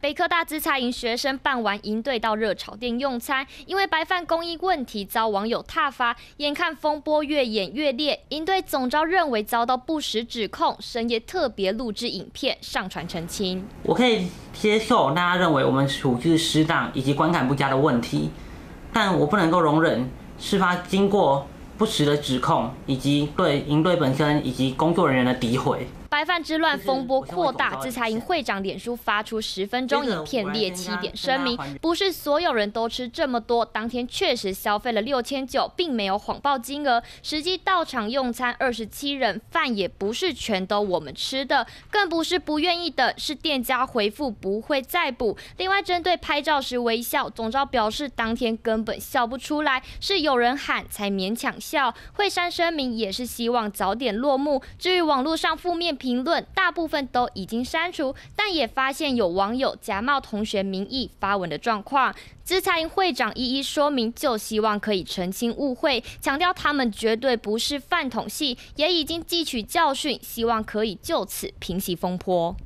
北科大资财营学生办完营队到热炒店用餐，因为白饭供应问题遭网友挞伐，眼看风波越演越烈，营队总招认为遭到不实指控，深夜特别录制影片上传澄清。我可以接受大家认为我们处置失当以及观感不佳的问题，但我不能够容忍事发经过不实的指控，以及对营队本身以及工作人员的诋毁。白饭之乱风波扩大，自裁营会长脸书发出十分钟影片列七点声明：不是所有人都吃这么多，当天确实消费了六千九，并没有谎报金额。实际到场用餐二十七人，饭也不是全都我们吃的，更不是不愿意的，是店家回复不会再补。另外，针对拍照时微笑，总招表示当天根本笑不出来，是有人喊才勉强笑。惠山声明也是希望早点落幕。至于网络上负面。评论大部分都已经删除，但也发现有网友假冒同学名义发文的状况。资财营会长一一说明，就希望可以澄清误会，强调他们绝对不是饭桶系，也已经汲取教训，希望可以就此平息风波。